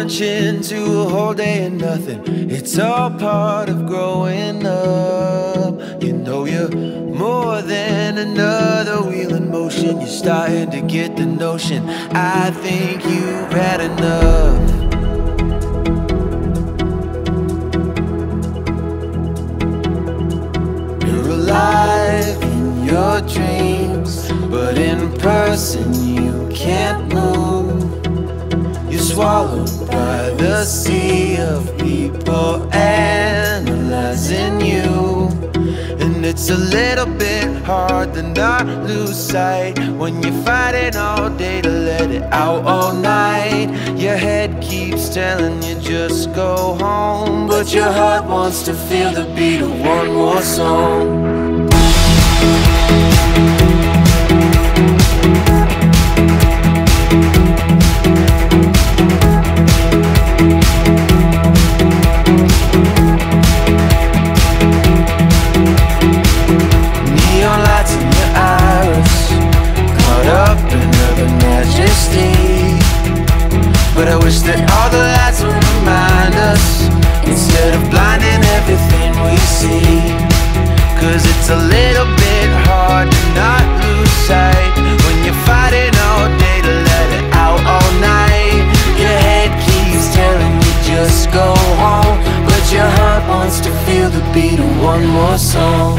attention to a whole day of nothing. It's all part of growing up. You know you're more than another wheel in motion. You're starting to get the notion. I think you've had enough. You're alive in your dreams, but in person you can't move. The sea of people analyzing you. And it's a little bit hard to not lose sight when you're fighting all day to let it out all night. Your head keeps telling you just go home, but your heart wants to feel the beat of one more song. But I wish that all the lights would remind us Instead of blinding everything we see. Cause it's a little bit hard to not lose sight When you're fighting all day to let it out all night. Your head keeps telling you just go home But your heart wants to feel the beat of one more song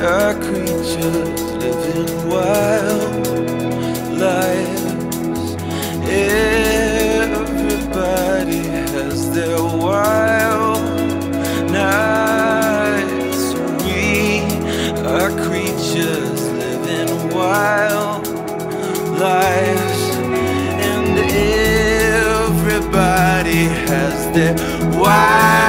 are creatures living wild lives. Everybody has their wild nights. We are creatures living wild lives. And everybody has their wild